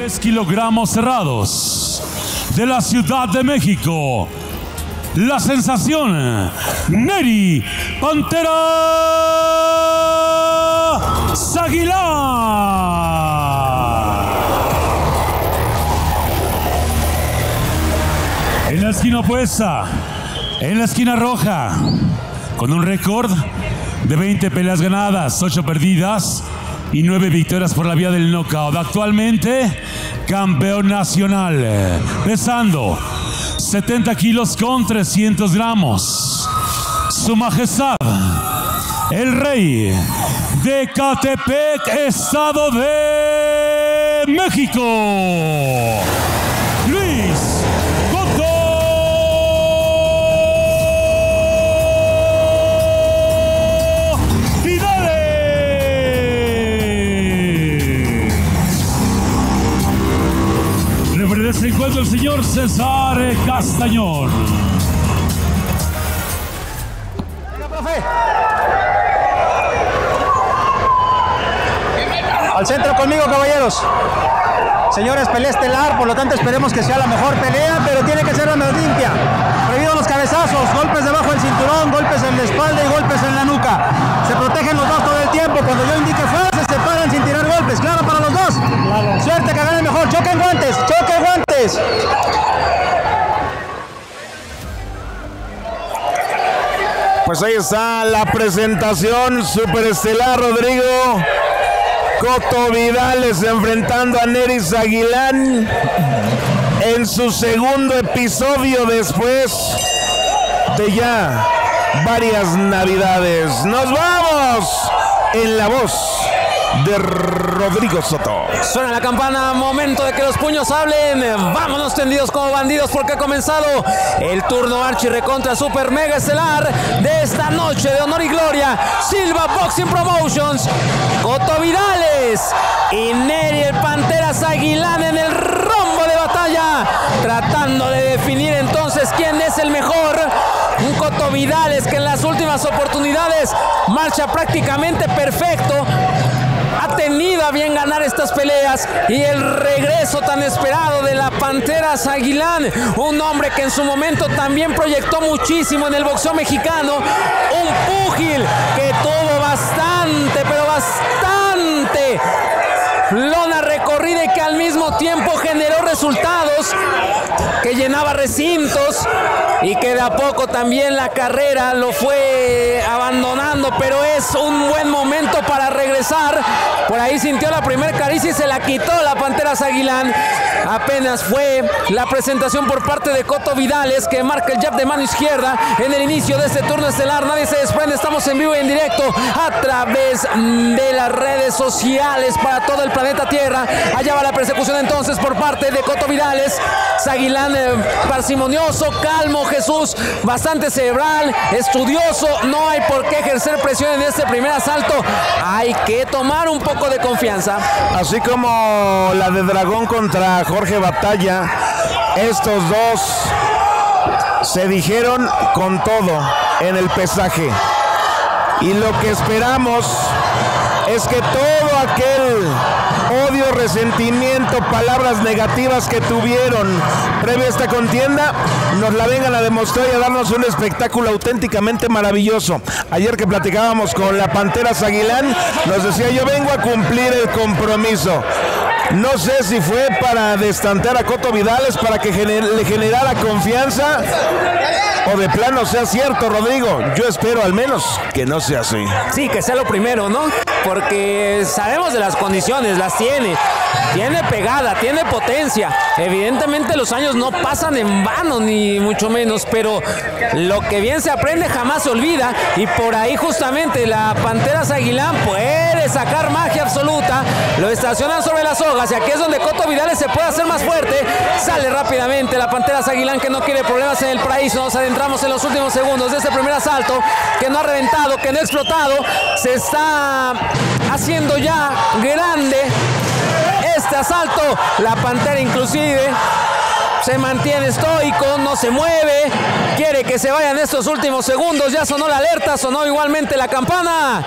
3 kilogramos cerrados de la Ciudad de México. La sensación, Neri Pantera Zaguilá. En la esquina opuesta, en la esquina roja, con un récord de 20 peleas ganadas, 8 perdidas y 9 victorias por la vía del knockout. Actualmente, campeón nacional, pesando 70 kilos con 300 gramos. Su majestad, el rey de Catepec, Estado de México. Este encuentro el señor César Castañón. Al centro conmigo, caballeros. Señores, pelea estelar, por lo tanto esperemos que sea la mejor pelea, pero tiene que ser la más limpia. Prohibido los cabezazos, golpes debajo del cinturón, golpes en la espalda y golpes en la nuca. Se protegen los dos todo el tiempo. Cuando yo indique fuera, se separan sin tirar golpes. ¿Claro para los? Suerte, que gane mejor. Choquen guantes, choquen guantes. Pues ahí está la presentación superestelar Rodrigo Coto Vidales enfrentando a Neris Aguilán en su segundo episodio después de ya varias navidades. Nos vamos en la voz de Rodrigo Soto. Suena la campana, momento de que los puños hablen. Vámonos tendidos como bandidos porque ha comenzado el turno archi recontra super mega estelar de esta noche de honor y gloria. Silva Boxing Promotions, Coto Vidales y Neri el Panteras Aguilán en el rombo de batalla, tratando de definir entonces quién es el mejor. Un Coto Vidales que en las últimas oportunidades marcha prácticamente perfecto. Ha tenido a bien ganar estas peleas. Y el regreso tan esperado de la Pantera Aguilán, un hombre que en su momento también proyectó muchísimo en el boxeo mexicano, un púgil que tuvo bastante, pero bastante lona recorrida y que al mismo tiempo generó resultados, que llenaba recintos y que de a poco también la carrera lo fue abandonando, pero es un buen momento para regresar. Por ahí sintió la primera caricia y se la quitó la Pantera Aguilán. Apenas fue la presentación por parte de Coto Vidales que marca el jab de mano izquierda en el inicio de este turno estelar. Nadie se desprende, estamos en vivo y en directo a través de las redes sociales para todo el planeta Tierra. Allá va la persecución entonces por parte de Coto Vidales. Zaguilán eh, parsimonioso, calmo, Jesús, bastante cerebral, estudioso. No hay por qué ejercer presión en este primer asalto. Hay que tomar un poco de confianza. Así como la de Dragón contra Jorge Batalla, estos dos se dijeron con todo en el pesaje. Y lo que esperamos es que todo aquel odio, resentimiento, palabras negativas que tuvieron previo a esta contienda, nos la vengan a demostrar y a darnos un espectáculo auténticamente maravilloso. Ayer que platicábamos con la Pantera Aguilán, nos decía yo vengo a cumplir el compromiso. No sé si fue para destantear a Coto Vidales, para que le generara confianza o de plano sea cierto, Rodrigo. Yo espero al menos que no sea así. Sí, que sea lo primero, ¿no? Porque sabemos de las condiciones, las tiene. Tiene pegada, tiene potencia. Evidentemente los años no pasan en vano, ni mucho menos, pero lo que bien se aprende jamás se olvida. Y por ahí justamente la Pantera Aguilán puede sacar magia absoluta. Lo estacionan sobre las hojas y aquí es donde Coto Vidales se puede hacer más fuerte. Sale rápidamente la Pantera Aguilán que no quiere problemas en el paraíso. Nos adentramos en los últimos segundos de este primer asalto que no ha reventado, que no ha explotado. Se está haciendo ya grande este asalto. La Pantera inclusive se mantiene estoico, no se mueve, quiere que se vayan estos últimos segundos. Ya sonó la alerta, sonó igualmente la campana.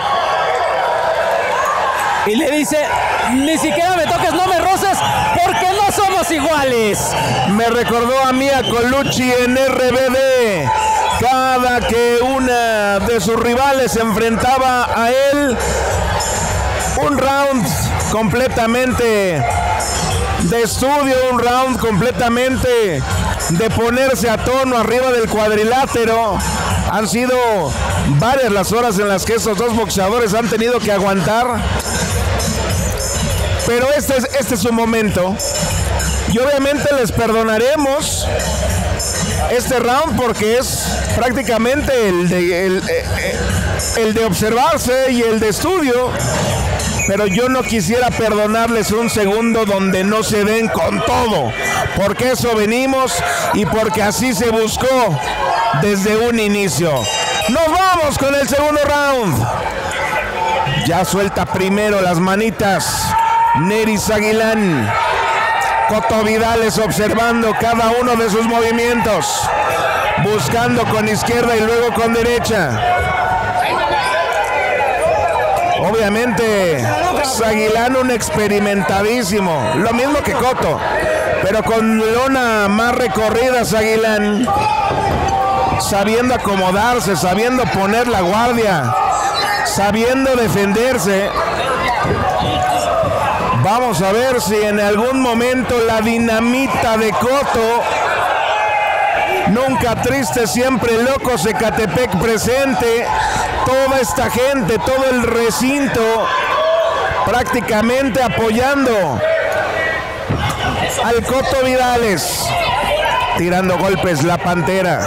Y le dice, ni siquiera me toques, no me roces, porque no somos iguales. Me recordó a Mia Colucci en RBD. Cada que una de sus rivales se enfrentaba a él, un round completamente de estudio, un round completamente de ponerse a tono arriba del cuadrilátero. Han sido varias las horas en las que estos dos boxeadores han tenido que aguantar. Pero este es, este es su momento. Y obviamente les perdonaremos este round porque es prácticamente el de, el, eh, eh, el de observarse y el de estudio pero yo no quisiera perdonarles un segundo donde no se den con todo, porque eso venimos y porque así se buscó desde un inicio. Nos vamos con el segundo round. Ya suelta primero las manitas Neris Aguilán. Coto Vidales observando cada uno de sus movimientos, buscando con izquierda y luego con derecha. Obviamente, Zaguilán un experimentadísimo, lo mismo que Coto, pero con lona más recorrida Zaguilán, sabiendo acomodarse, sabiendo poner la guardia, sabiendo defenderse. Vamos a ver si en algún momento la dinamita de Coto, nunca triste, siempre loco, Zacatepec presente, toda esta gente, todo el recinto prácticamente apoyando al Coto Vidales, tirando golpes la Pantera.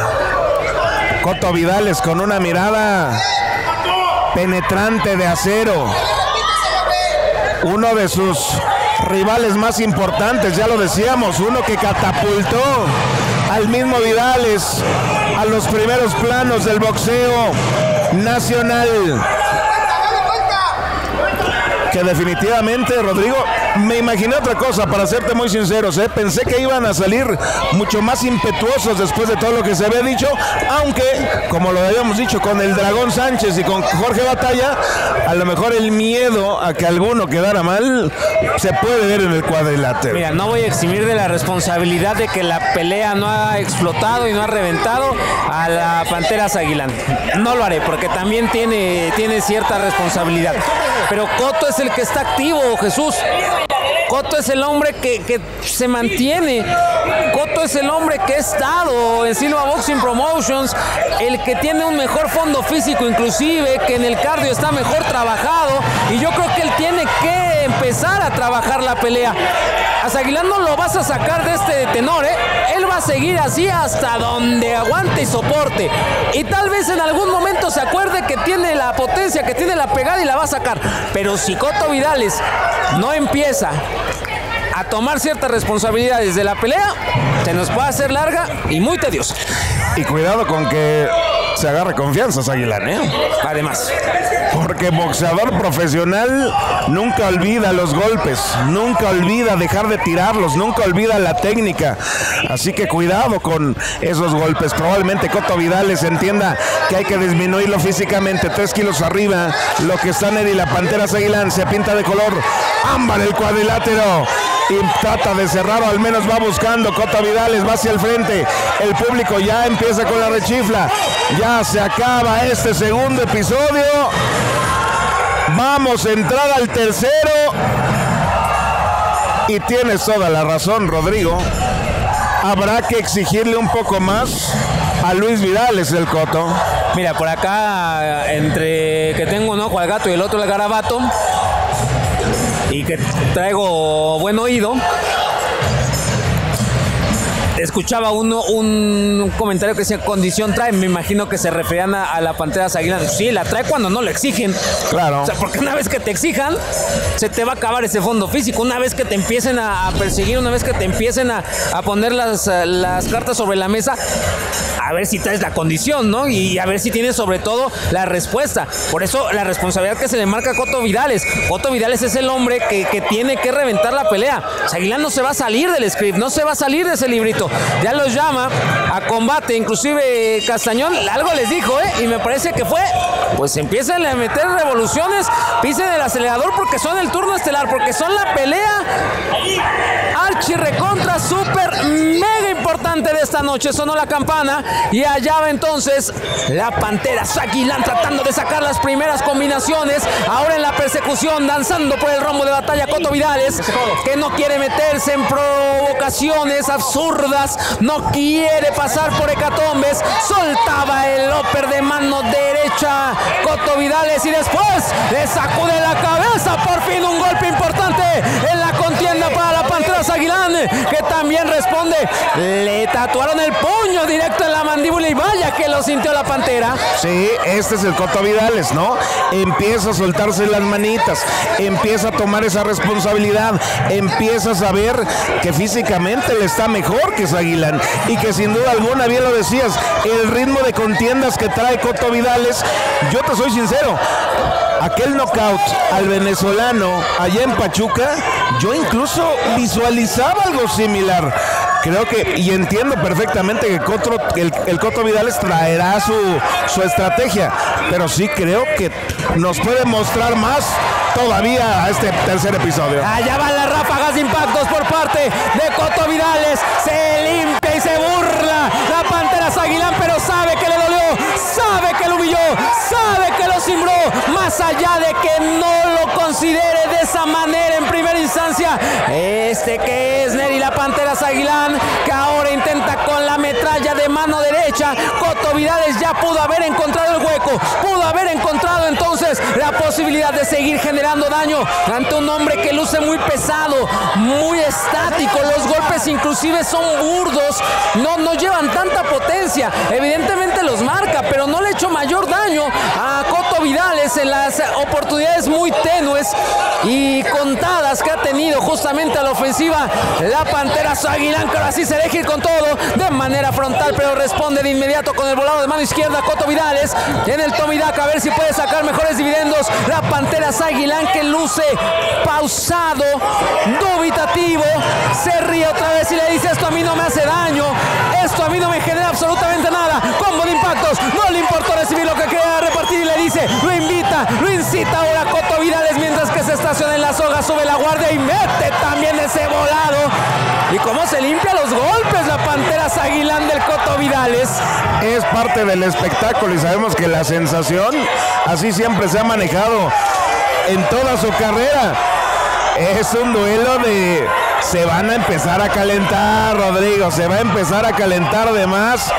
Coto Vidales con una mirada penetrante de acero. Uno de sus rivales más importantes, ya lo decíamos, uno que catapultó al mismo Vidales a los primeros planos del boxeo nacional. Que definitivamente, Rodrigo, me imaginé otra cosa, para serte muy sinceros. ¿eh? Pensé que iban a salir mucho más impetuosos después de todo lo que se había dicho, aunque, como lo habíamos dicho, con el Dragón Sánchez y con Jorge Batalla, a lo mejor el miedo a que alguno quedara mal se puede ver en el cuadrilátero. Mira, no voy a eximir de la responsabilidad de que la pelea no ha explotado y no ha reventado a la Panteras Aguilán. No lo haré porque también tiene, tiene cierta responsabilidad. Pero Coto es el que está activo, Jesús. Coto es el hombre que, que, se mantiene. Coto es el hombre que ha estado en Silva Boxing Promotions, el que tiene un mejor fondo físico inclusive, que en el cardio está mejor trabajado. Y yo creo que él tiene que empezar a trabajar la pelea. A Zaguilán no lo vas a sacar de este tenor, ¿eh? Él va a seguir así hasta donde aguante y soporte. Y tal vez en algún momento se acuerde que tiene la potencia, que tiene la pegada y la va a sacar. Pero si Coto Vidales no empieza a tomar ciertas responsabilidades de la pelea, se nos puede hacer larga y muy tediosa. Y cuidado con que se agarre confianza Aguilar, ¿eh? Además. Porque boxeador profesional nunca olvida los golpes, nunca olvida dejar de tirarlos, nunca olvida la técnica. Así que cuidado con esos golpes. Probablemente Coto Vidales entienda que hay que disminuirlo físicamente. Tres kilos arriba, lo que está Neri, la Pantera Aguilán se pinta de color ámbar el cuadrilátero y trata de cerrar o al menos va buscando Coto Vidales, va hacia el frente. El público ya empieza con la rechifla. Ya se acaba este segundo episodio. Vamos a entrar al tercero. Y tienes toda la razón, Rodrigo. Habrá que exigirle un poco más a Luis Vidales el Coto. Mira, por acá, entre que tengo un ojo al gato y el otro al garabato, y que traigo buen oído, escuchaba uno un comentario que decía condición trae, me imagino que se referían a, la Pantera Águilas. Sí, la trae cuando no lo exigen. Claro. O sea, porque una vez que te exijan, se te va a acabar ese fondo físico. Una vez que te empiecen a, perseguir, una vez que te empiecen a, a poner las, las cartas sobre la mesa, a ver si traes la condición, ¿no? Y a ver si tienes sobre todo la respuesta. Por eso la responsabilidad que se le marca a Coto Vidales. Coto Vidales es el hombre que, que tiene que reventar la pelea. Aguilar no se va a salir del script, no se va a salir de ese librito. Ya los llama a combate, inclusive Castañón, algo les dijo, ¿eh? Y me parece que fue, pues empiecen a meter revoluciones, pisen el acelerador porque son el turno estelar, porque son la pelea archi recontra super importante de esta noche. Sonó la campana y allá va entonces la Pantera Saquilán tratando de sacar las primeras combinaciones. Ahora en la persecución, danzando por el rombo de batalla Coto Vidales, que no quiere meterse en provocaciones absurdas, no quiere pasar por hecatombes. Soltaba el upper de mano derecha Coto Vidales y después le sacude la cabeza. Por fin un golpe importante en la contienda para la Pantera Aguilán, que también responde. Le tatuaron el puño directo en la mandíbula y vaya que lo sintió la Pantera. Sí, este es el Coto Vidales, ¿no? Empieza a soltarse las manitas, empieza a tomar esa responsabilidad, empieza a saber que físicamente le está mejor que Aguilán y que sin duda alguna, bien lo decías, el ritmo de contiendas que trae Coto Vidales, yo te soy sincero, aquel knockout al venezolano allá en Pachuca, yo incluso visualizaba algo similar. Creo que, y entiendo perfectamente que el, Coto Vidales traerá su, su estrategia, pero sí creo que nos puede mostrar más todavía a este tercer episodio. Allá van las ráfagas de impactos por parte de Coto Vidales. Se limpia y se burla la Pantera Aguilán, pero sabe que lo cimbró, más allá de que no lo considere de esa manera en primera instancia. Este que es Neri la Pantera Aguilán, que ahora intenta con la metralla de mano derecha. Coto Vidales ya pudo haber encontrado el hueco, pudo haber encontrado entonces la posibilidad de seguir generando daño ante un hombre que luce muy pesado, muy estático. Los golpes inclusive son burdos, no, no llevan tanta potencia. Evidentemente los marca, pero no le hecho mayor daño a Coto Vidales en las oportunidades muy tenues y contadas que ha tenido justamente a la ofensiva la Pantera Aguilán, que ahora sí se deja ir con todo de manera frontal, pero responde de inmediato con el volado de mano izquierda Coto Vidales. En el Tomidaca, a ver si puede sacar mejores dividendos. La Pantera Zaguilán que luce pausado, dubitativo. Se ríe otra vez y le dice: Esto a mí no me hace daño, esto a mí no me genera absolutamente nada. Combo de impactos, no le importó recibir lo que quería repartir y le dice: Lo invita, lo incita ahora Coto Vidales sube la guardia y mete también ese volado. Y cómo se limpia los golpes la Pantera Aguilán del Coto Vidales. Es parte del espectáculo y sabemos que la sensación así siempre se ha manejado en toda su carrera. Es un duelo de se van a empezar a calentar, Rodrigo, se va a empezar a calentar de más.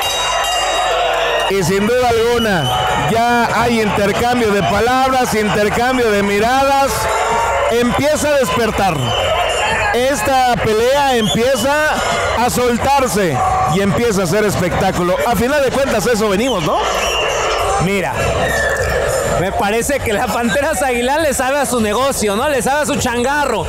Y sin duda alguna, ya hay intercambio de palabras, intercambio de miradas. Empieza a despertar. Esta pelea empieza a soltarse y empieza a ser espectáculo. A final de cuentas, eso venimos, ¿no? Mira, me parece que la Pantera Aguilar le sabe a su negocio, ¿no? Le sabe a su changarro.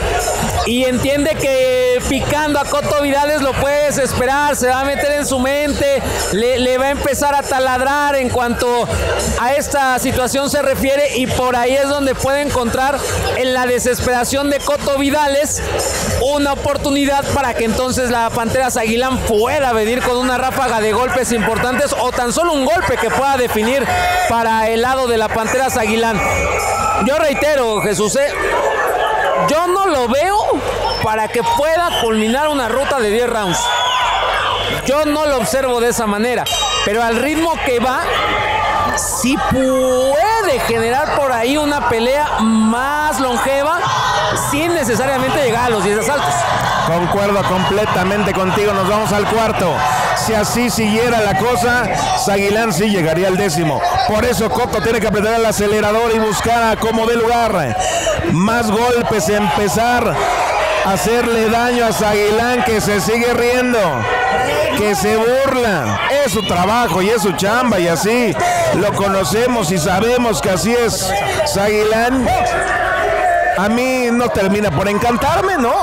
Y entiende que picando a Coto Vidales lo puedes esperar, se va a meter en su mente, le, va a empezar a taladrar en cuanto a esta situación se refiere y por ahí es donde puede encontrar en la desesperación de Coto Vidales una oportunidad para que entonces la Pantera Aguilán pueda venir con una ráfaga de golpes importantes o tan solo un golpe que pueda definir para el lado de la Pantera Aguilán. Yo reitero, Jesús, ¿eh? Yo no lo veo para que pueda culminar una ruta de 10 rounds. Yo no lo observo de esa manera, pero al ritmo que va, sí puede generar por ahí una pelea más longeva sin necesariamente llegar a los 10 asaltos. Concuerdo completamente contigo, nos vamos al cuarto. Si así siguiera la cosa, Zaguilán sí llegaría al décimo. Por eso Coto tiene que apretar el acelerador y buscar a como de lugar. Más golpes, empezar a hacerle daño a Zaguilán que se sigue riendo, que se burla. Es su trabajo y es su chamba y así lo conocemos y sabemos que así es Zaguilán. A mí no termina por encantarme, ¿no?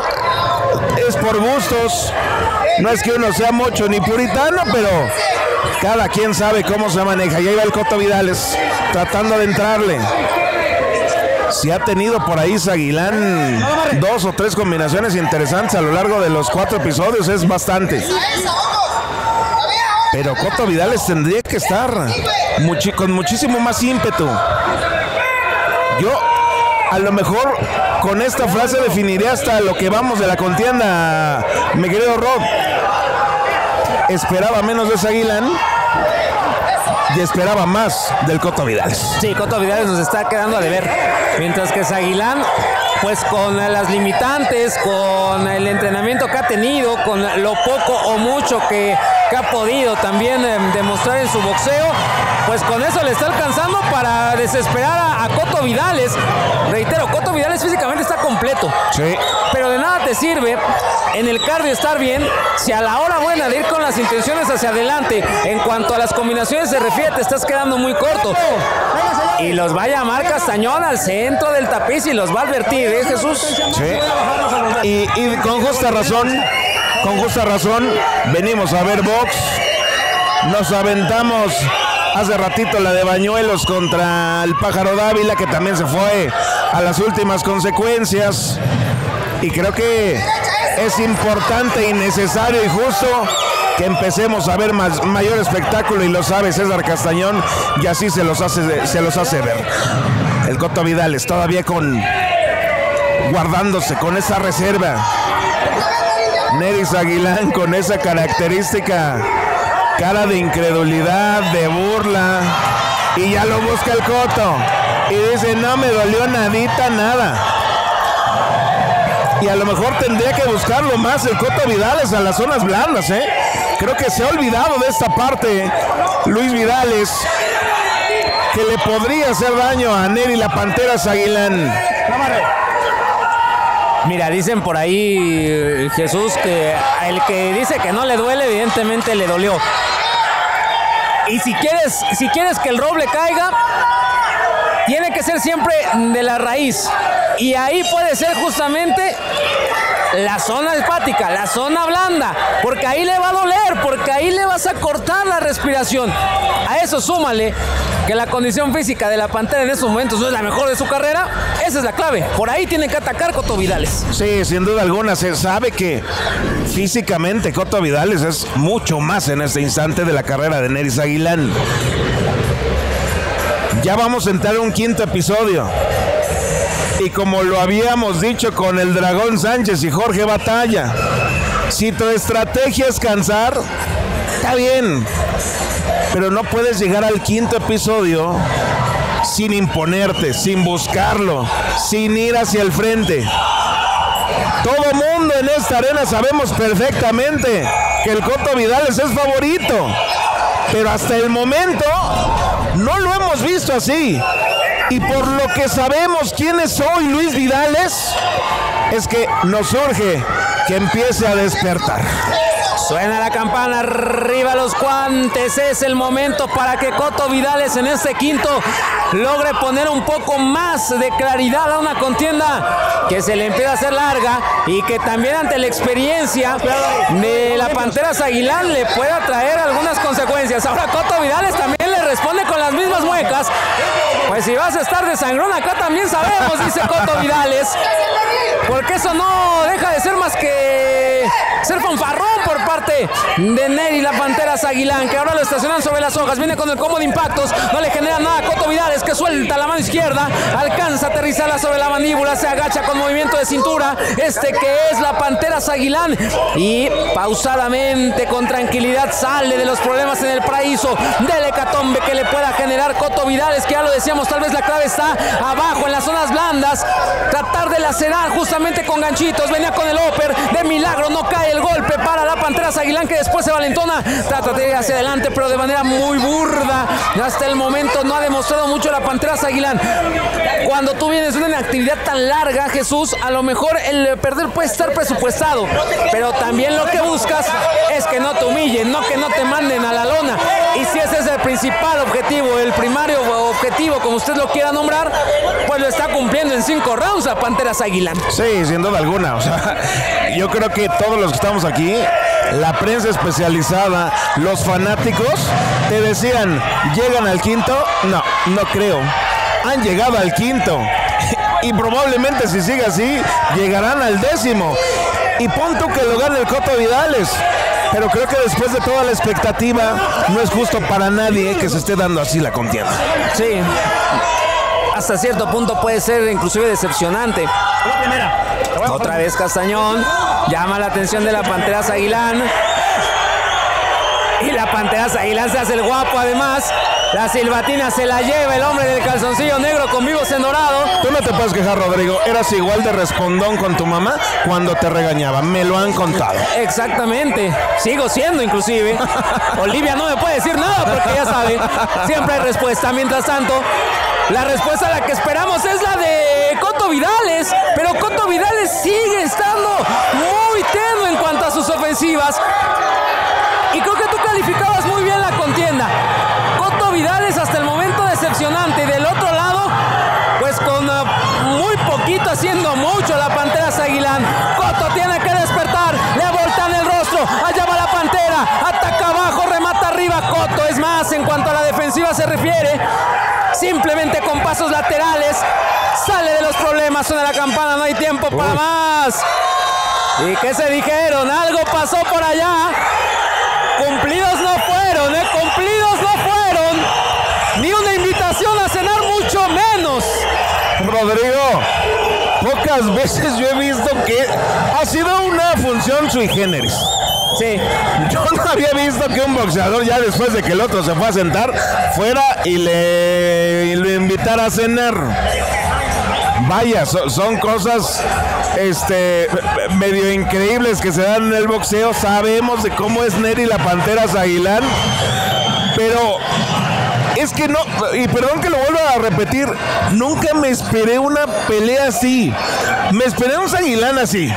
Es por gustos. No es que uno sea mucho ni puritano, pero cada quien sabe cómo se maneja. Y ahí va el Coto Vidales tratando de entrarle. Si ha tenido por ahí Zaguilán dos o tres combinaciones interesantes a lo largo de los cuatro episodios, es bastante. Pero Coto Vidales tendría que estar con muchísimo más ímpetu. Yo a lo mejor con esta frase definiría hasta lo que vamos de la contienda, mi querido Rob. Esperaba menos de Zaguilán y esperaba más del Coto Vidales. Sí, Coto Vidales nos está quedando a deber. Mientras que Zaguilán, pues con las limitantes, con el entrenamiento que ha tenido, con lo poco o mucho que, ha podido también em, demostrar en su boxeo, pues con eso le está alcanzando para desesperar a, a Coto Vidales. Reitero, Coto Vidales físicamente completo. Sí. Pero de nada te sirve en el cardio estar bien si a la hora buena de ir con las intenciones hacia adelante, en cuanto a las combinaciones se refiere, te estás quedando muy corto. Y los va a llamar Castañón al centro del tapiz y los va a advertir, ¿eh, Jesús? Sí. Y, y con justa razón, con justa razón, venimos a ver box. Nos aventamos hace ratito la de Bañuelos contra el pájaro Dávila, que también se fue a las últimas consecuencias. Y creo que es importante y necesario y justo que empecemos a ver más, mayor espectáculo y lo sabe César Castañón y así se los hace, se los hace ver. El Coto Vidales todavía con guardándose con esa reserva. Neris Aguilán con esa característica cara de incredulidad, de burla y ya lo busca el Coto y dice no me dolió nadita nada y a lo mejor tendría que buscarlo más el Coto Vidales a las zonas blandas, ¿eh? Creo que se ha olvidado de esta parte Luis Vidales, que le podría hacer daño a Neri la Pantera Aguilán. Mira, dicen por ahí Jesús que el que dice que no le duele, evidentemente le dolió. Y si quieres, si quieres que el roble caiga, tiene que ser siempre de la raíz. Y ahí puede ser justamente la zona hepática, la zona blanda, porque ahí le va a doler, porque ahí le vas a cortar la respiración. A eso súmale que la condición física de la Pantera en estos momentos no es la mejor de su carrera, esa es la clave. Por ahí tienen que atacar Coto Vidales. Sí, sin duda alguna, se sabe que físicamente Coto Vidales es mucho más en este instante de la carrera de Neris Aguilán. Ya vamos a entrar a un quinto episodio. Y como lo habíamos dicho con el Dragón Sánchez y Jorge Batalla, si tu estrategia es cansar, está bien. Pero no puedes llegar al quinto episodio sin imponerte, sin buscarlo, sin ir hacia el frente. Todo mundo en esta arena sabemos perfectamente que el Coto Vidales es favorito. Pero hasta el momento no lo hemos visto así. Y por lo que sabemos quién es hoy Luis Vidales, es que nos surge que empiece a despertar. Suena la campana, arriba los guantes. Es el momento para que Coto Vidales en este quinto logre poner un poco más de claridad a una contienda que se le empieza a hacer larga y que también ante la experiencia de la Pantera Aguilán le pueda traer algunas consecuencias. Ahora Coto Vidales también las mismas muecas. Pues si vas a estar de sangrón acá también sabemos, dice Coto Vidales. Porque eso no deja de ser más que ser fanfarrón por parte de Neri, la Pantera Aguilán, que ahora lo estacionan sobre las hojas. Viene con el combo de impactos, no le genera nada Coto Vidales, que suelta la mano izquierda, alcanza a aterrizarla sobre la mandíbula, se agacha con movimiento de cintura. Este que es la Pantera Aguilán y pausadamente, con tranquilidad, sale de los problemas en el paraíso del hecatombe que le pueda generar Coto Vidales, que ya lo decíamos, tal vez la clave está abajo en las zonas blandas. Tratar de lacerar justamente con ganchitos, venía con el upper, de milagro no cae el golpe para la Pantera Aguilán que después se valentona, trata de ir hacia adelante pero de manera muy burda. Hasta el momento no ha demostrado mucho la Pantera Aguilán. Cuando tú vienes de una actividad tan larga, Jesús, a lo mejor el perder puede estar presupuestado, pero también lo que buscas es que no te humillen, no que no te manden a la lona. Y si ese es el principal objetivo, el primario objetivo, como usted lo quiera nombrar, pues lo está cumpliendo en cinco rounds a Panteras Aguilán. Sí, sin duda alguna. O sea, yo creo que todos los que estamos aquí, la prensa especializada, los fanáticos, te decían, ¿llegan al quinto? No, no creo. Han llegado al quinto. Y probablemente si sigue así, llegarán al décimo. Y punto que lo gane el Coto Vidales. Pero creo que después de toda la expectativa, no es justo para nadie que se esté dando así la contienda. Sí. Hasta cierto punto puede ser inclusive decepcionante. Otra vez Castañón. Llama la atención de la Panteras Aguilán. Y la Panteras Aguilán se hace el guapo además. La silbatina se la lleva el hombre del calzoncillo negro con vivos en dorado. Tú no te puedes quejar, Rodrigo. Eras igual de respondón con tu mamá cuando te regañaba. Me lo han contado. Exactamente. Sigo siendo, inclusive. Olivia no me puede decir nada porque ya sabe. Siempre hay respuesta. Mientras tanto, la respuesta a la que esperamos es la de Coto Vidales. Pero Coto Vidales sigue estando muy tenue en cuanto a sus ofensivas. Y creo que tú calificabas muy bien la contienda. Coto Vidales hasta el momento decepcionante. Del otro lado, pues con uh, muy poquito haciendo mucho la Pantera Aguilán. Coto tiene que despertar. Le voltean el rostro. Allá va la Pantera. Ataca abajo, remata arriba. Coto es más en cuanto a la defensiva se refiere. Simplemente con pasos laterales. Sale de los problemas. Suena la campana. No hay tiempo para más. ¿Y qué se dijeron? Algo pasó por allá. Cumplidos no fueron, ¿eh? Cumplidos no fueron. Ni una invitación a cenar, mucho menos. Rodrigo, pocas veces yo he visto que ha sido una función sui generis. Sí. Yo no había visto que un boxeador ya después de que el otro se fue a sentar fuera y le, y lo invitara a cenar. Vaya, so- son cosas este medio increíbles que se dan en el boxeo. Sabemos de cómo es Neri la Pantera Aguilán, pero es que no, y perdón que lo vuelva a repetir, nunca me esperé una pelea así. Me esperé un Aguilán así.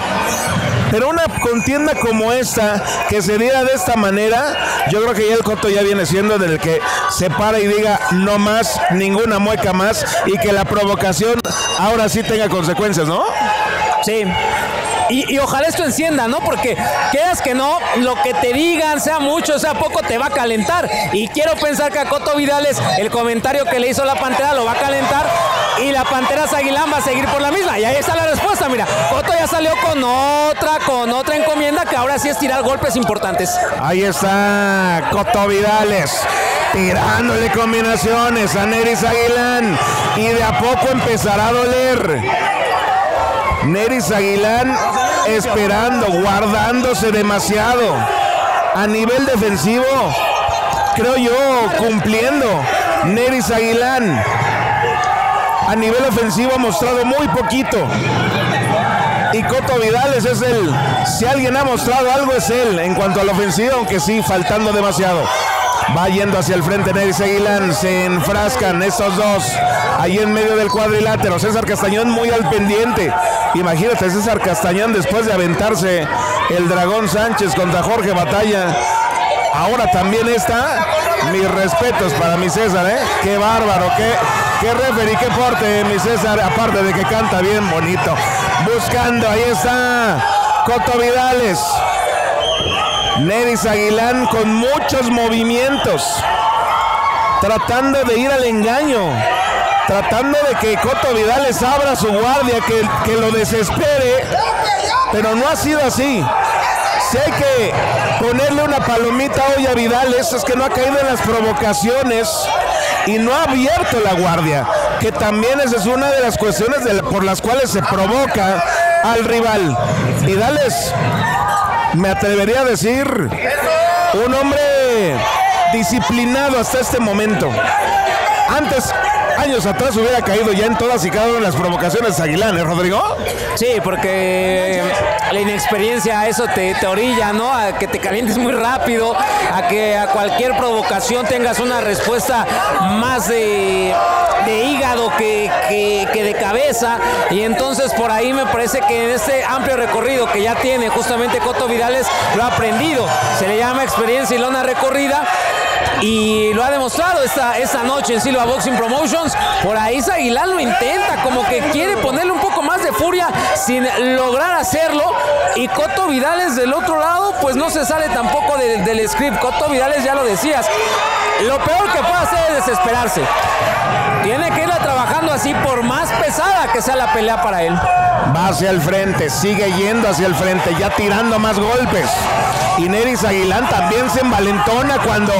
Pero una contienda como esta, que se diera de esta manera, yo creo que ya el Coto ya viene siendo del que se para y diga no más, ninguna mueca más, y que la provocación ahora sí tenga consecuencias, ¿no? Sí. Y, ojalá esto encienda, ¿no? Porque quieras que no, lo que te digan, sea mucho, sea poco, te va a calentar. Y quiero pensar que a Coto Vidales, el comentario que le hizo la Pantera lo va a calentar. Y la Pantera Aguilán va a seguir por la misma. Y ahí está la respuesta, mira. Coto ya salió con otra, con otra encomienda que ahora sí es tirar golpes importantes. Ahí está Coto Vidales tirándole combinaciones a Neris Aguilán y de a poco empezará a doler. Neris Aguilán esperando, guardándose demasiado. A nivel defensivo, creo yo, cumpliendo. Neris Aguilán. A nivel ofensivo ha mostrado muy poquito. Y Coto Vidales es el, si alguien ha mostrado algo es él en cuanto a la ofensiva, aunque sí, faltando demasiado. Va yendo hacia el frente Neris Aguilán, se enfrascan estos dos ahí en medio del cuadrilátero. César Castañón muy al pendiente. Imagínate César Castañón después de aventarse el Dragón Sánchez contra Jorge Batalla. Ahora también está. Mis respetos para mi César, ¿eh? Qué bárbaro, qué, qué referí, qué porte, mi César. Aparte de que canta bien bonito. Buscando, ahí está. Coto Vidales. Neris Aguilán con muchos movimientos. Tratando de ir al engaño. Tratando de que Coto Vidales abra su guardia, que, que lo desespere. Pero no ha sido así. Si hay que ponerle una palomita hoy a Vidales, es que no ha caído en las provocaciones y no ha abierto la guardia. Que también esa es una de las cuestiones por las cuales se provoca al rival. Vidales me atrevería a decir, un hombre disciplinado hasta este momento. Antes, años atrás, hubiera caído ya en todas y cada una de las provocaciones de Aguilán, ¿eh, Rodrigo? Sí, porque la inexperiencia a eso te, te orilla, ¿no? A que te calientes muy rápido, a que a cualquier provocación tengas una respuesta más de, de hígado que, que- de cabeza. Y entonces por ahí me parece que en este amplio recorrido que ya tiene justamente Coto Vidales, lo ha aprendido. Se le llama experiencia y lona recorrida. Y lo ha demostrado esta, esta noche en Silva Boxing Promotions. Por ahí Aguilar lo intenta, como que quiere ponerle un poco más de furia sin lograr hacerlo. Y Coto Vidales del otro lado, pues no se sale tampoco de- del script. Coto Vidales ya lo decías. Lo peor que puede hacer es desesperarse. Tiene que irla trabajando así por más pesada que sea la pelea para él. Va hacia el frente, sigue yendo hacia el frente, ya tirando más golpes. Y Neris Aguilán también se envalentona cuando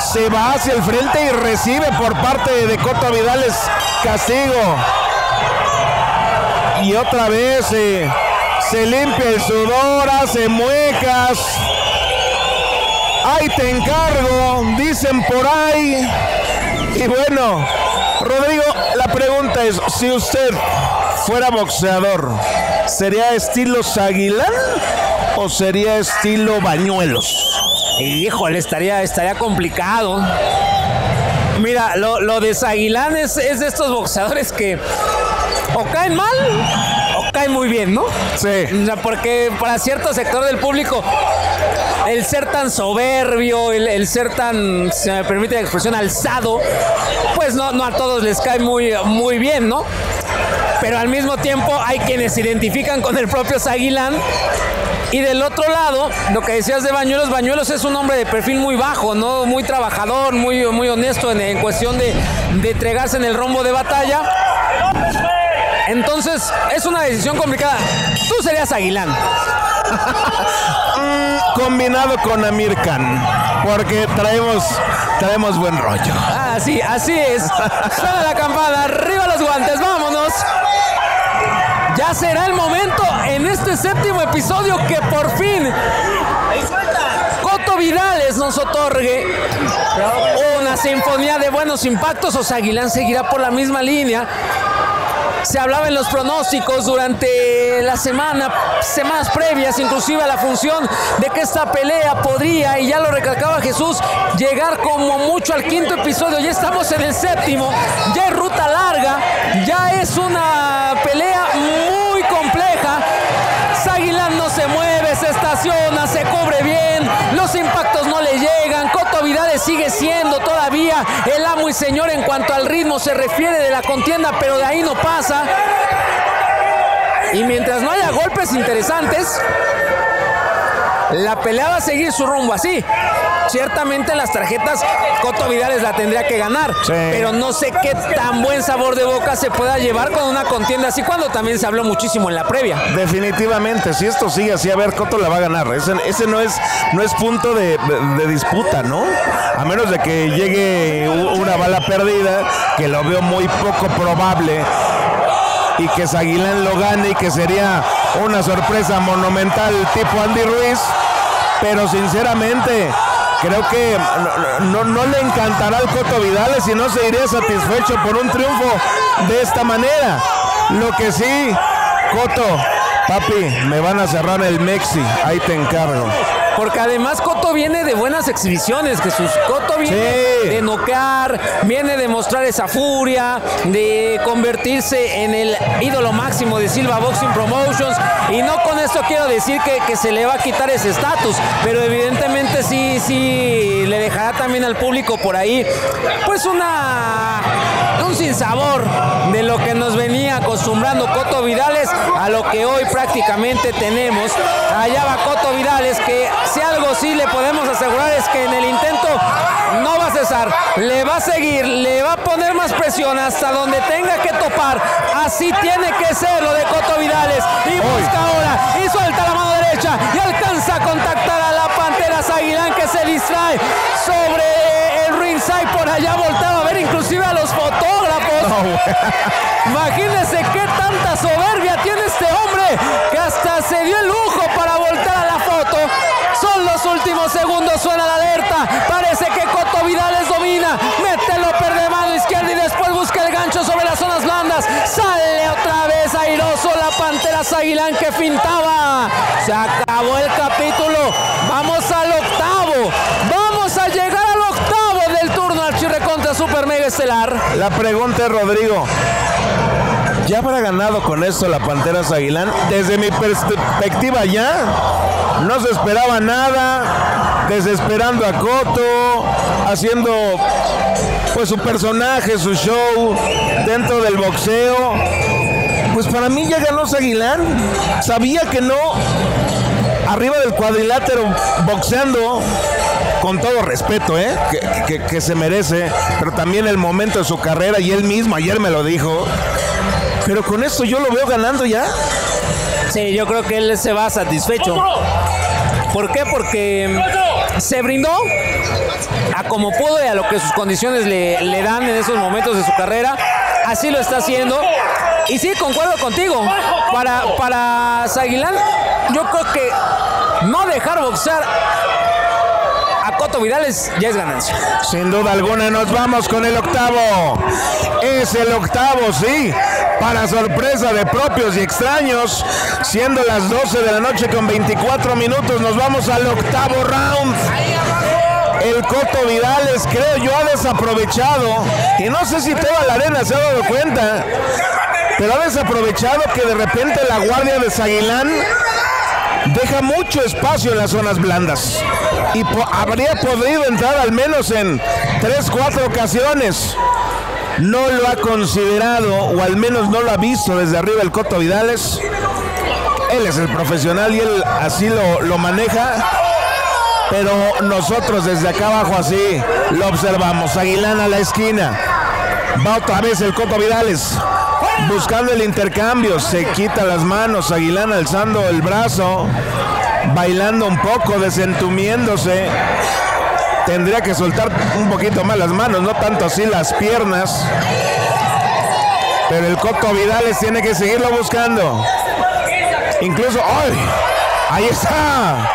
se va hacia el frente y recibe por parte de Coto Vidales castigo. Y otra vez eh, se limpia el sudor, hace muecas. Ahí te encargo, dicen por ahí. Y bueno, Rodrigo, la pregunta es, si usted fuera boxeador, ¿sería estilo Aguilán o sería estilo Bañuelos? Híjole, estaría, estaría complicado. Mira, lo, lo de Zaguilán es, es de estos boxeadores que o caen mal o caen muy bien, ¿no? Sí. Porque para cierto sector del público, el ser tan soberbio, el, el ser tan, se me permite la expresión, alzado, pues no, no a todos les cae muy, muy bien, ¿no? Pero al mismo tiempo hay quienes se identifican con el propio Zaguilán. Y del otro lado, lo que decías de Bañuelos, Bañuelos es un hombre de perfil muy bajo, ¿no? Muy trabajador, muy, muy honesto en, en cuestión de, de entregarse en el rombo de batalla. Entonces, es una decisión complicada. Tú serías Aguilán. Combinado con Amir Khan, porque traemos, traemos buen rollo. Así, así es. Suena la campana, arriba los guantes, vámonos. Ya será el momento en este séptimo episodio que por fin Coto Vidales nos otorgue una sinfonía de buenos impactos o Aguilán seguirá por la misma línea. Se hablaba en los pronósticos durante la semana, semanas previas, inclusive a la función, de que esta pelea podría, y ya lo recalcaba Jesús, llegar como mucho al quinto episodio. Ya estamos en el séptimo, ya es ruta larga, ya es una pelea muy compleja. Zaguilán no se mueve, se estaciona, se cubre bien, los impactos no le llegan. Coto Vidales sigue siendo todavía el amo y señor en cuanto al ritmo se refiere de la contienda, pero de ahí no pasa. Y mientras no haya golpes interesantes, la pelea va a seguir su rumbo así. Ciertamente las tarjetas Coto Vidales la tendría que ganar, Sí. pero no sé qué tan buen sabor de boca se pueda llevar con una contienda así cuando también se habló muchísimo en la previa. Definitivamente, si esto sigue así, a ver, Coto la va a ganar. Ese, ese no, es, no es punto de, de- de disputa, ¿no? A menos de que llegue una bala perdida, que lo veo muy poco probable. y que Zaguilán lo gane y que sería una sorpresa monumental tipo Andy Ruiz. Pero sinceramente, creo que no, le encantará al Coto Vidales y no se iría satisfecho por un triunfo de esta manera. Lo que sí, Coto, papi, me van a cerrar el Mexi, ahí te encargo. Porque además Coto viene de buenas exhibiciones, Jesús. Coto viene de noquear, viene de mostrar esa furia, de convertirse en el ídolo máximo de Silva Boxing Promotions. Y no con esto quiero decir que, que se le va a quitar ese estatus, pero evidentemente sí, sí le dejará también al público por ahí, pues una un sinsabor de lo que nos venía acostumbrando Coto Vidales a lo que hoy prácticamente tenemos. Allá va Coto Vidales que si algo sí le podemos asegurar es que en el intento no va a cesar, le va a seguir, le va a poner más presión hasta donde tenga que topar. Así tiene que ser lo de Coto Vidales. Y busca ahora y suelta la mano derecha y alcanza a contactar a la Pantera Aguilán que se distrae sobre ringside por allá voltaba a ver inclusive a los fotógrafos. Imagínense qué tanta soberbia tiene este hombre que hasta se dio el lujo para voltar a la foto son los últimos segundos, suena la alerta. Parece que Coto Vidales domina. Mételo, de mano izquierda y después busca el gancho sobre las zonas blandas. Sale otra vez airoso la Pantera Aguilán que fintaba. Se acabó el capítulo. Vamos al octavo. Vamos a llegar al octavo del turno Archirre contra Super Mega Estelar. La pregunta es, Rodrigo. ¿Ya habrá ganado con esto la Pantera Aguilán? Desde mi perspectiva ya, no se esperaba nada, desesperando a Coto, haciendo pues su personaje, su show dentro del boxeo. Pues para mí ya ganó Aguilán. Sabía que no, arriba del cuadrilátero boxeando con todo respeto, ¿eh? Que, que, se merece, pero también el momento de su carrera y él mismo ayer me lo dijo, pero con esto yo lo veo ganando ya. Sí, yo creo que él se va satisfecho. ¿Por qué? Porque se brindó a como pudo y a lo que sus condiciones le, dan en esos momentos de su carrera. Así lo está haciendo. Y sí, concuerdo contigo. Para, para Zaguilán, yo creo que no dejar boxear Coto Vidales ya es ganancia. Sin duda alguna nos vamos con el octavo. Es el octavo, sí. Para sorpresa de propios y extraños, siendo las 12 de la noche con 24 minutos, nos vamos al octavo round. El Coto Vidales, creo yo, ha desaprovechado. Y no sé si toda la arena se ha dado cuenta. Pero ha desaprovechado que de repente la guardia de Zaguilán deja mucho espacio en las zonas blandas y habría podido entrar al menos en 3, 4 ocasiones. No lo ha considerado o al menos no lo ha visto desde arriba el Coto Vidales. Él es el profesional y él así lo, lo maneja. Pero nosotros desde acá abajo así lo observamos. Aguilán a la esquina. Va otra vez el Coto Vidales buscando el intercambio, se quita las manos, Aguilán alzando el brazo, bailando un poco, desentumiéndose. Tendría que soltar un poquito más las manos, no tanto así las piernas. Pero el Coto Vidales tiene que seguirlo buscando. Incluso, ¡ay! Ahí está.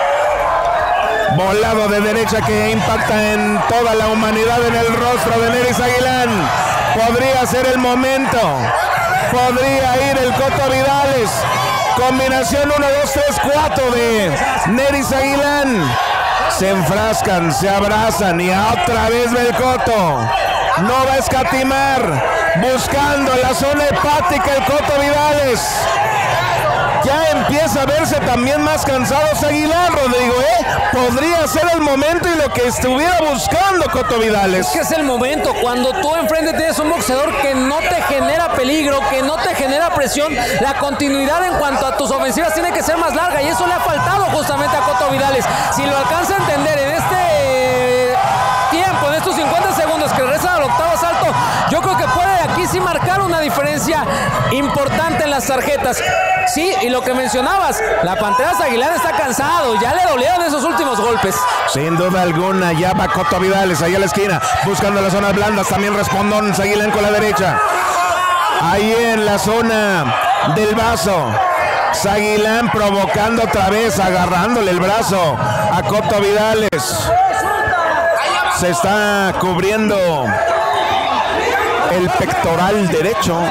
Volado de derecha que impacta en toda la humanidad en el rostro de Neris Aguilán. Podría ser el momento podría ir el Coto Vidales. Combinación 1, 2, 3, 4 de Neris Aguilán. Se enfrascan, se abrazan y otra vez Coto. No va a escatimar. Buscando la zona hepática el Coto Vidales ya empieza a verse también más cansado Aguilar, Rodrigo, ¿eh? Podría ser el momento y lo que estuviera buscando Coto Vidales. Es que es el momento, cuando tú enfrente tienes un boxeador que no te genera peligro, que no te genera presión, la continuidad en cuanto a tus ofensivas tiene que ser más larga y eso le ha faltado justamente a Coto Vidales. Si lo alcanza a entender en este aquí sí marcar una diferencia importante en las tarjetas. Sí, y lo que mencionabas, la Pantera Aguilar está cansado, ya le dolieron esos últimos golpes. Sin duda alguna, ya va Coto Vidales ahí a la esquina, buscando las zonas blandas, también respondón Aguilán con la derecha. Ahí en la zona del vaso. Zaguilán provocando otra vez, agarrándole el brazo a Coto Vidales. Se está cubriendo el pectoral derecho.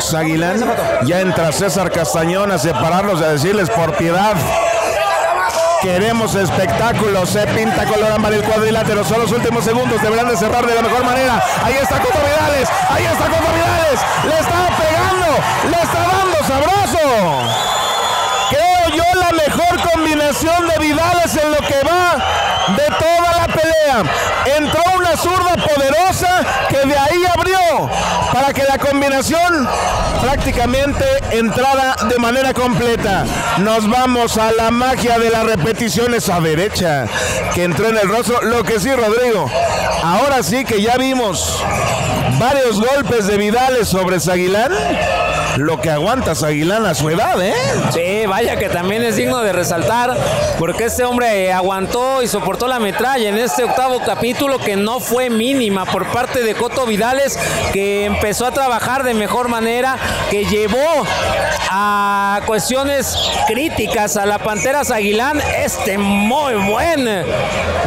Zaguilán. Ya entra César Castañón a separarlos y a decirles por piedad. Queremos espectáculo. Se pinta color amarillo el cuadrilátero. Son los últimos segundos. Deberán de cerrar de la mejor manera. Ahí está Coto Vidales. Ahí está Coto Vidales. Le está pegando. Le está dando sabroso. Creo yo la mejor combinación de Vidales en lo que va de toda la pelea. Entró una zurda poderosa que de ahí abrió para que la combinación prácticamente entrara de manera completa. Nos vamos a la magia de las repeticiones a derecha que entró en el rostro. Lo que sí, Rodrigo, ahora sí que ya vimos varios golpes de Vidales sobre Zaguilán lo que aguanta Aguilán a su edad, ¿eh? Sí, vaya que también es digno de resaltar, porque este hombre aguantó y soportó la metralla en este octavo capítulo que no fue mínima por parte de Coto Vidales, que empezó a trabajar de mejor manera, que llevó a cuestiones críticas a la Pantera Aguilán este muy buen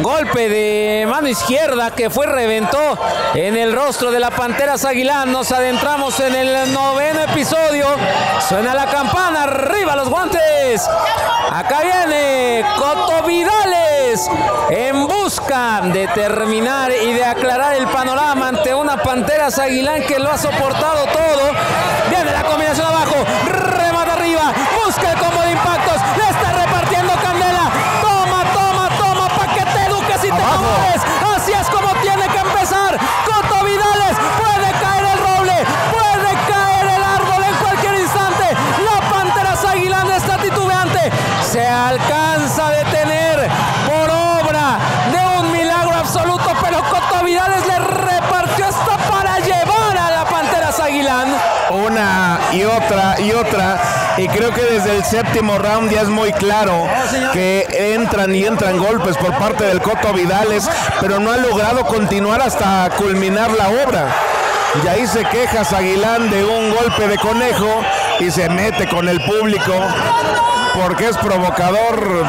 golpe de mano izquierda que fue reventó en el rostro de la Pantera Aguilán. Nos adentramos en el noveno episodio Suena la campana, arriba los guantes. Acá viene Coto Vidales en busca de terminar y de aclarar el panorama ante una Pantera Aguilán que lo ha soportado todo. Viene la combinación abajo, y otra. Y creo que desde el séptimo round ya es muy claro que entran y entran golpes por parte del Coto Vidales, pero no ha logrado continuar hasta culminar la obra. Y ahí se queja Aguilán de un golpe de conejo y se mete con el público porque es provocador,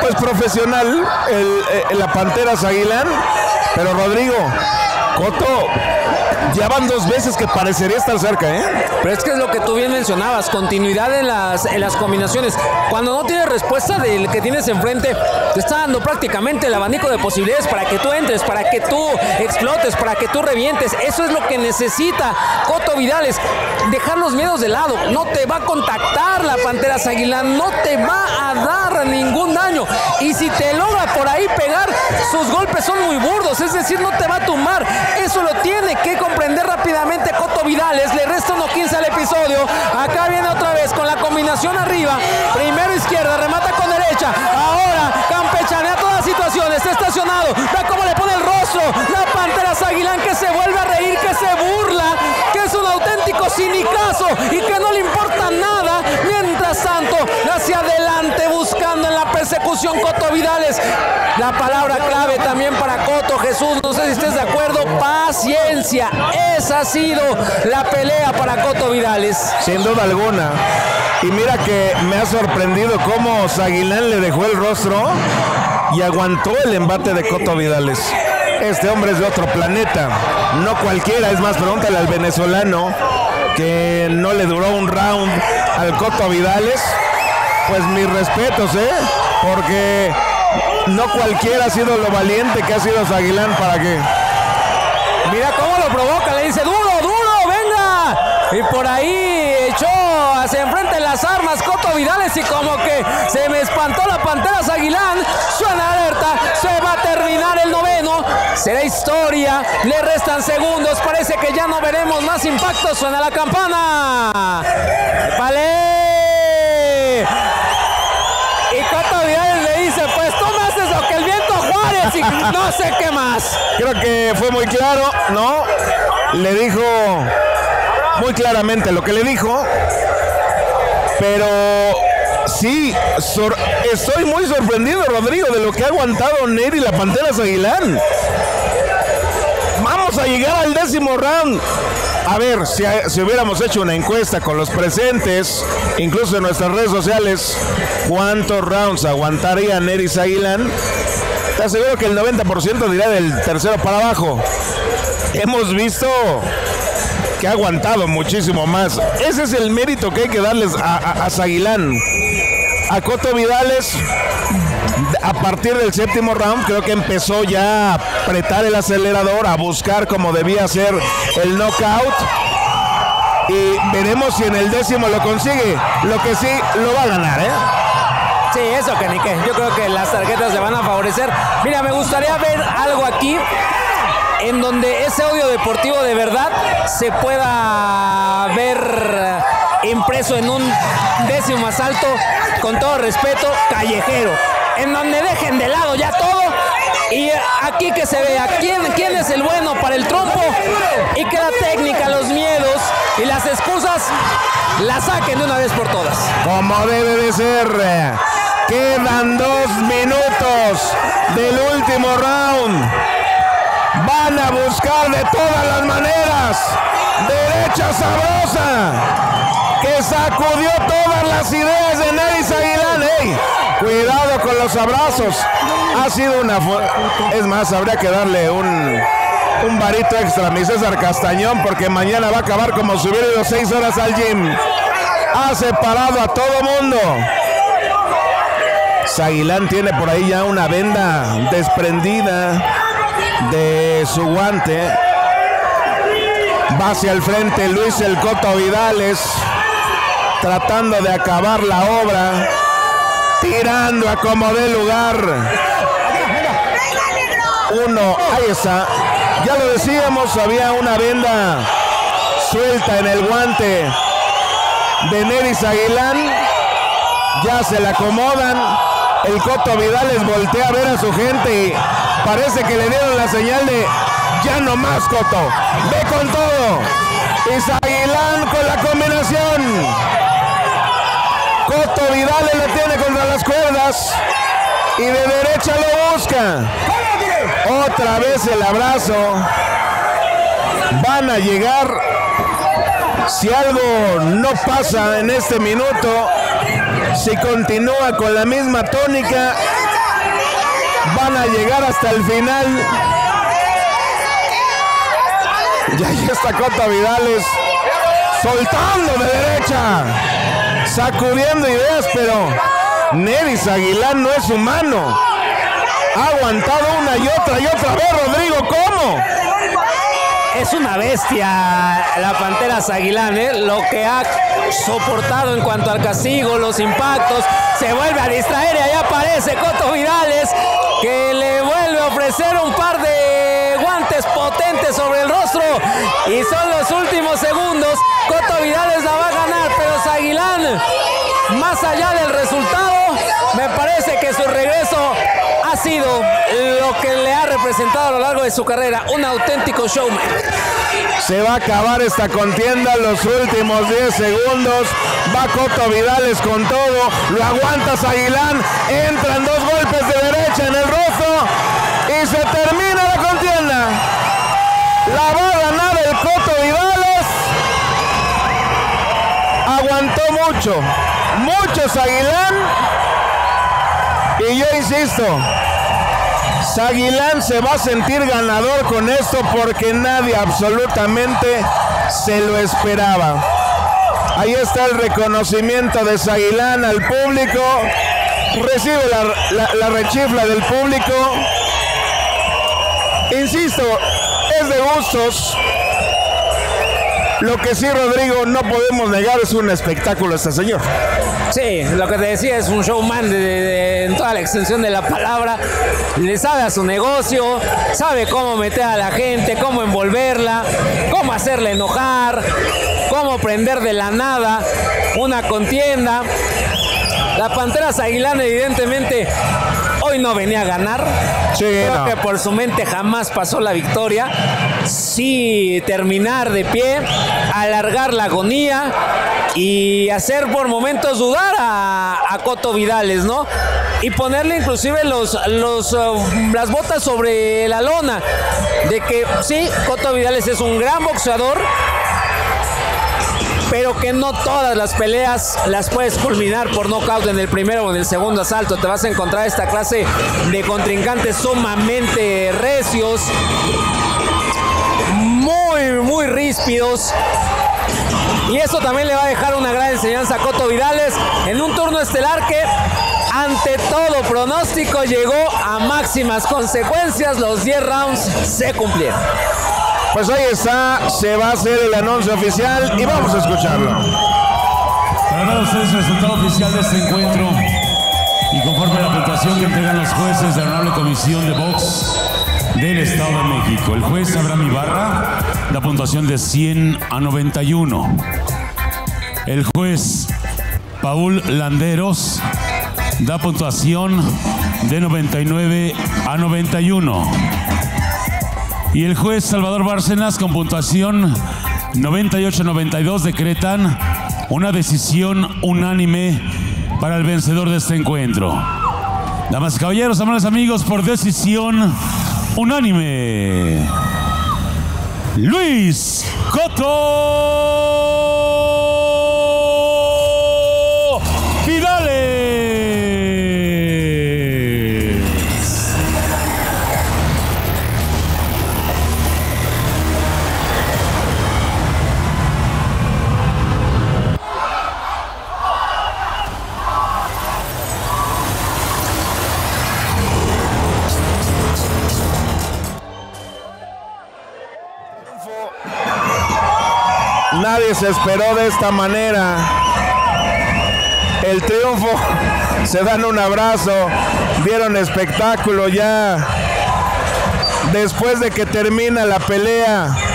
pues profesional, el, el- la Pantera Aguilán. Pero Rodrigo, Coto, ya van dos veces que parecería estar cerca, ¿eh? Pero es que es lo que tú bien mencionabas, continuidad en las, en las combinaciones. Cuando no tienes respuesta del que tienes enfrente, te está dando prácticamente el abanico de posibilidades para que tú entres, para que tú explotes, para que tú revientes. Eso es lo que necesita Coto Vidales. Dejar los miedos de lado. No te va a contactar la Pantera Aguilán, no te va a dar ningún daño. Y si te logra por ahí pegar, sus golpes son muy burdos, es decir, no te va a tumbar. Eso lo tiene que comprender rápidamente Coto Vidales. Le resta 1.15 al episodio. Acá viene otra vez con la combinación arriba. Primero izquierda, remata con derecha. Ahora Está estacionado. Ve cómo le pone el rostro. La Pantera Aguilán que se vuelve a reír, que se burla, que es un auténtico cinicazo y que no le importa nada. Mientras tanto, hacia adelante buscando en la persecución Coto Vidales. La palabra clave también para Coto Jesús. No sé si estés de acuerdo. Paciencia. Esa ha sido la pelea para Coto Vidales. Sin duda alguna. Y mira que me ha sorprendido cómo Zaguilán le dejó el rostro y aguantó el embate de Coto Vidales. Este hombre es de otro planeta, no cualquiera. Es más, pregúntale al venezolano que no le duró un round al Coto Vidales. Pues mis respetos, ¿eh? Porque no cualquiera ha sido lo valiente que ha sido Zaguilán para que Mira cómo lo provoca, le dice duro, duro, venga. Y por ahí echó hacia enfrente las armas Coto Vidales y como que se me espantó la Pantera Aguilán. Suena alerta, se va a terminar el noveno. Será historia, le restan segundos, parece que ya no veremos más impactos. Suena la campana. ¡Vale! Y Coto Vidales le dice, pues tú me haces lo que el viento Juárez y no sé qué más. Creo que fue muy claro, ¿no? Le dijo muy claramente lo que le dijo. Pero sí, estoy muy sorprendido, Rodrigo, de lo que ha aguantado Neri la Pantera Aguilán. Vamos a llegar al décimo round. a ver, si, si, hubiéramos hecho una encuesta con los presentes, incluso en nuestras redes sociales, ¿cuántos rounds aguantaría Neris Aguilán? Te aseguro que el 90% dirá del tercero para abajo. Hemos visto que ha aguantado muchísimo más. Ese es el mérito que hay que darles a, a, a Zaguilán. A Coto Vidales, a partir del séptimo round, creo que empezó ya a apretar el acelerador, a buscar como debía ser el knockout. Y veremos si en el décimo lo consigue. Lo que sí, lo va a ganar, ¿eh? Sí, eso que ni qué. Yo creo que las tarjetas le van a favorecer. Mira, me gustaría ver algo aquí en donde ese odio deportivo de verdad se pueda ver impreso en un décimo asalto, con todo respeto, callejero. En donde dejen de lado ya todo y aquí que se vea quién, quién es el bueno para el trompo y que la técnica, los miedos y las excusas la saquen de una vez por todas. Como debe de ser. Quedan dos minutos del último round. Van a buscar de todas las maneras. Derecha sabrosa. Que sacudió todas las ideas de Neris Aguilán. Cuidado con los abrazos. Ha sido una. Es más, habría que darle un, un varito extra a mi César Castañón porque mañana va a acabar como si hubiera ido seis horas al gym. Ha separado a todo mundo. Zaguilán tiene por ahí ya una venda desprendida de su guante. Va hacia el frente Luis El Coto Vidales, tratando de acabar la obra, tirando a como de lugar. Uno, ahí está. Ya lo decíamos, había una venda suelta en el guante de Neris Aguilán. Ya se la acomodan. El Coto Vidales voltea a ver a su gente y parece que le dieron la señal de ya no más Coto. Ve con todo. Isaguilán con la combinación. Coto Vidales lo tiene contra las cuerdas y de derecha lo busca. Otra vez el abrazo. Van a llegar. Si algo no pasa en este minuto, si continúa con la misma tónica, van a llegar hasta el final. Y ahí está Cota Vidales, soltando de derecha, sacudiendo ideas, pero Neris Aguilar no es humano. Ha aguantado una y otra y otra vez, Rodrigo, ¿cómo? Es una bestia la Pantera Aguilán, ¿eh? lo que ha soportado en cuanto al castigo, los impactos, se vuelve a distraer y ahí aparece Coto Vidales que le vuelve a ofrecer un par de guantes potentes sobre el rostro y son los últimos segundos. Coto Vidales la va a ganar, pero Zaguilán, más allá del resultado, me parece que su regreso ha sido lo que le ha representado a lo largo de su carrera, un auténtico showman. Se va a acabar esta contienda los últimos 10 segundos. Va Coto Vidales con todo. Lo aguanta Aguilán. Entran dos golpes de derecha en el rostro. Y se termina la contienda. La va a ganar el Coto Vidales. Aguantó mucho. Muchos Aguilán. Y yo insisto, Zaguilán se va a sentir ganador con esto porque nadie absolutamente se lo esperaba. Ahí está el reconocimiento de Zaguilán al público. Recibe la, la, la rechifla del público. Insisto, es de gustos. Lo que sí, Rodrigo, no podemos negar es un espectáculo este señor. Sí, lo que te decía es un showman de, en toda la extensión de la palabra. Le sabe a su negocio, sabe cómo meter a la gente, cómo envolverla, cómo hacerla enojar, cómo prender de la nada una contienda. La Pantera Aguilán evidentemente hoy no venía a ganar. Sí, Creo no. que por su mente jamás pasó la victoria. Sí, terminar de pie, alargar la agonía y hacer por momentos dudar a, a Coto Vidales, ¿no? Y ponerle inclusive los, los, uh, las botas sobre la lona. De que sí, Coto Vidales es un gran boxeador, pero que no todas las peleas las puedes culminar por nocaut en el primero o en el segundo asalto. Te vas a encontrar esta clase de contrincantes sumamente recios, muy, muy ríspidos. Y eso también le va a dejar una gran enseñanza a Coto Vidales en un turno estelar que ante todo pronóstico llegó a máximas consecuencias. Los 10 rounds se cumplieron. Pues ahí está, se va a hacer el anuncio oficial y vamos a escucharlo. Para ustedes el resultado oficial de este encuentro y conforme a la puntuación que entregan los jueces de la Honorable Comisión de Box del Estado de México. El juez Abraham Ibarra da puntuación de 100 a 91. El juez Paul Landeros da puntuación de 99 a 91. Y el juez Salvador Bárcenas con puntuación 98-92 decretan una decisión unánime para el vencedor de este encuentro. Damas y caballeros, amables amigos, por decisión unánime. Luis Coto Se esperó de esta manera. El triunfo, se dan un abrazo, dieron espectáculo ya. Después de que termina la pelea.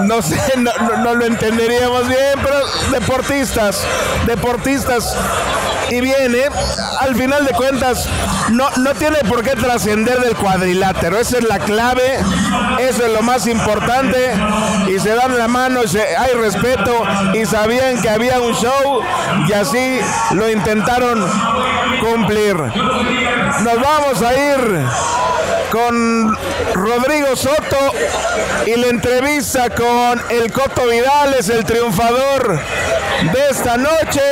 No sé, no- no lo entenderíamos bien, pero deportistas, deportistas. Y viene, al final de cuentas, no, no tiene por qué trascender del cuadrilátero. Esa es la clave, eso es lo más importante. Y se dan la mano, hay respeto y sabían que había un show y así lo intentaron cumplir. Nos vamos a ir con Rodrigo Soto y la entrevista con el Coto Vidales, el triunfador de esta noche,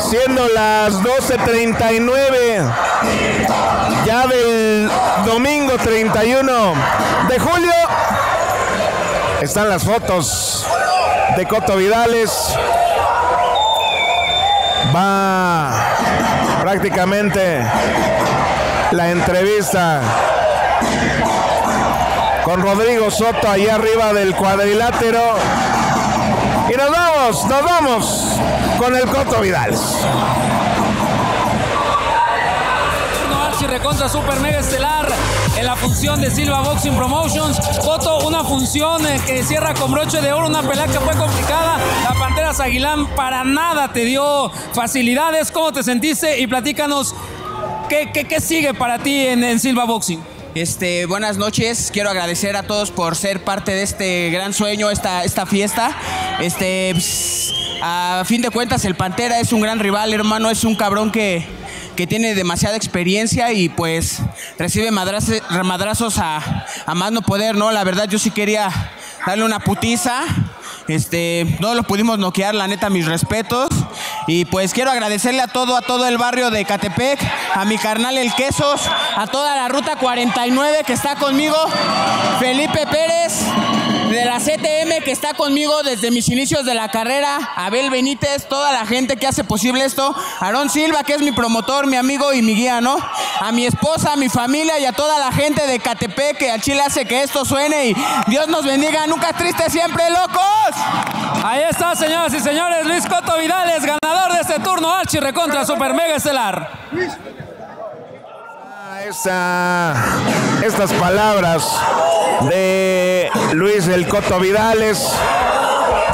siendo las 12.39 ya del domingo 31 de julio. Están las fotos de Coto Vidales. Va prácticamente la entrevista con Rodrigo Soto allá arriba del cuadrilátero. Y nos vamos, nos vamos con el Coto Archie recontra Super Mega Estelar en la función de Silva Boxing Promotions. Foto, una función eh, que cierra con broche de oro, una pelea que fue complicada. La Panteras Aguilán para nada te dio facilidades. ¿Cómo te sentiste? Y platícanos, ¿qué, qué, qué sigue para ti en, en Silva Boxing? Este, buenas noches. Quiero agradecer a todos por ser parte de este gran sueño, esta, esta fiesta. Este, pues, a fin de cuentas, el Pantera es un gran rival, hermano. Es un cabrón que, que tiene demasiada experiencia y pues recibe madrazos a, a más no poder, ¿no? La verdad, yo sí quería darle una putiza. Este, no lo pudimos noquear, la neta, mis respetos. Y pues quiero agradecerle a todo, a todo el barrio de Catepec, a mi carnal El Quesos, a toda la ruta 49 que está conmigo, Felipe Pérez de la CTM que está conmigo desde mis inicios de la carrera, Abel Benítez, toda la gente que hace posible esto, Aarón Silva que es mi promotor, mi amigo y mi guía, ¿no? A mi esposa, a mi familia y a toda la gente de Catepec que al Chile hace que esto suene y Dios nos bendiga, nunca triste, siempre locos. Ahí está, señoras y señores, Luis Coto Vidales, ganador de este turno Archie recontra Super Mega Estelar. Esta- estas palabras de Luis El Coto Vidales,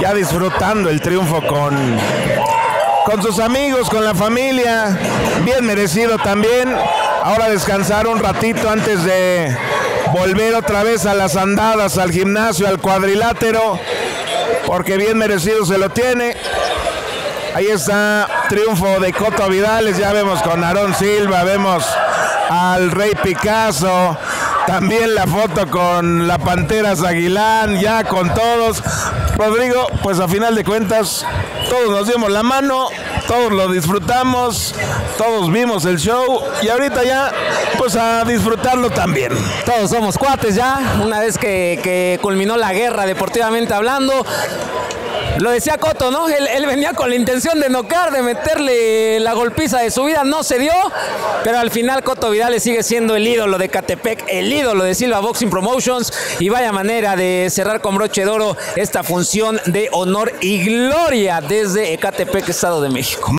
ya disfrutando el triunfo con, con sus amigos, con la familia, bien merecido también. Ahora descansar un ratito antes de volver otra vez a las andadas, al gimnasio, al cuadrilátero, porque bien merecido se lo tiene. Ahí está triunfo de Coto Vidales, ya vemos con Aarón Silva, vemos al Rey Picasso, también la foto con la Pantera Aguilán, ya con todos. Rodrigo, pues a final de cuentas, todos nos dimos la mano, todos lo disfrutamos, todos vimos el show y ahorita ya, pues a disfrutarlo también. Todos somos cuates ya, una vez que, que culminó la guerra deportivamente hablando. Lo decía Coto, ¿no? Él, venía con la intención de nocar, de meterle la golpiza de su vida, no se dio, pero al final Coto Vidal sigue siendo el ídolo de Catepec, el ídolo de Silva Boxing Promotions y vaya manera de cerrar con broche de oro esta función de honor y gloria desde Ecatepec, Estado de México.